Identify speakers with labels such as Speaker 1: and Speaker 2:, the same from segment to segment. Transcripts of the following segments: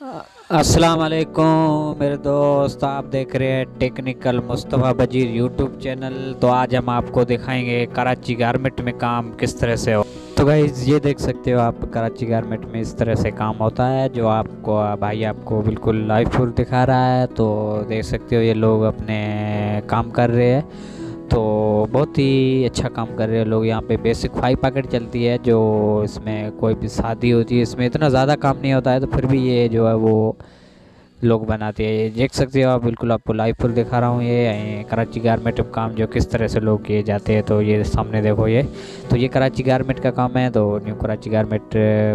Speaker 1: अस्सलाम वालेकुम मेरे दोस्त, आप देख रहे हैं technical Mustafa Bajir YouTube channel तो आज हम आपको दिखाएँगे कराची गारमेंट में काम किस तरह से हो। तो भाई ये देख सकते हो आप, कराची गारमेंट में इस तरह से काम होता है, जो आपको, भाई आपको बिल्कुल लाइव फुल दिखा रहा है। तो देख सकते हो ये लोग अपने काम कर रहे हैं। तो बहुत ही अच्छा काम कर रहे हैं लोग यहाँ पे। बेसिक फाइव पैकेट चलती है जो इसमें कोई भी शादी होती है, इसमें इतना ज़्यादा काम नहीं होता है तो फिर भी ये जो है वो लोग बनाते हैं। ये देख सकते हो आप, बिल्कुल आपको लाइव फुल दिखा रहा हूँ। ये कराची गारमेंट काम जो किस तरह से लोग किए जाते हैं तो ये सामने देखो ये। तो ये कराची गारमेंट का काम है तो न्यू कराची गारमेंट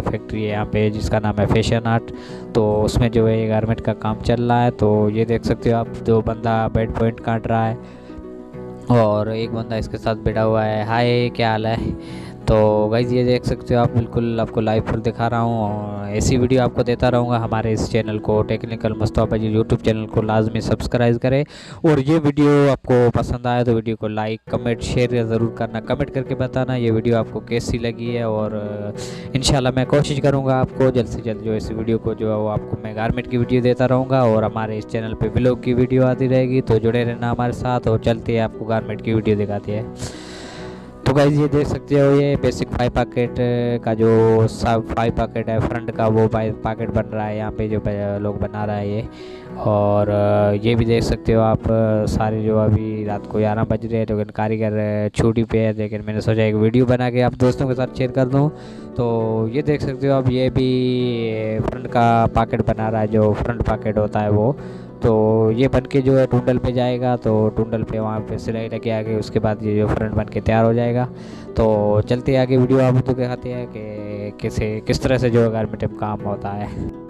Speaker 1: फैक्ट्री है यहाँ पे, जिसका नाम है फ़ैशन आर्ट तो उसमें जो है ये गारमेंट का काम चल रहा है तो ये देख सकते हो आप जो बंदा बेड पॉइंट काट रहा है। और एक बंदा इसके साथ बैठा हुआ है। हाय क्या हाल है? तो गाइज़ ये देख सकते हो आप, बिल्कुल आपको लाइव फुल दिखा रहा हूँ ऐसी वीडियो आपको देता रहूँगा। हमारे इस चैनल को technical Mustafa ji YouTube channel को लाजमी सब्सक्राइब करें। और ये वीडियो आपको पसंद आए तो वीडियो को लाइक कमेंट शेयर ज़रूर करना। कमेंट करके बताना ये वीडियो आपको कैसी लगी है और इन मैं कोशिश करूँगा आपको जल्द से जल्द जो इस वीडियो को जो है वो आपको मैं गारमेंट की वीडियो देता रहूँगा और हमारे इस चैनल पर ब्लॉग की वीडियो आती रहेगी। तो जुड़े रहना हमारे साथ और चलते आपको गारमेंट की वीडियो दिखाती है। गाइज़ ये देख सकते हो, ये बेसिक फाइव पैकेट का जो सब फाइव पैकेट है फ्रंट का वो पैकेट बन रहा है, यहाँ पे जो लोग बना रहा है ये। और ये भी देख सकते हो आप सारे जो अभी रात को ग्यारह बज रहे हैं लेकिन कारीगर छुट्टी पे है, लेकिन मैंने सोचा एक वीडियो बना के आप दोस्तों के साथ शेयर कर दूँ। तो ये देख सकते हो आप, ये भी फ्रंट का पैकेट बना रहा है, जो फ्रंट पैकेट होता है वो। तो ये बन के जो है टूडल पे जाएगा तो टूडल पे वहाँ पे सिलाई लगे आगे, उसके बाद ये जो फ्रंट बन के तैयार हो जाएगा। तो चलते आगे वीडियो, आप तो दिखाते हैं कि कैसे, किस तरह से जो है गारमेंट काम होता है।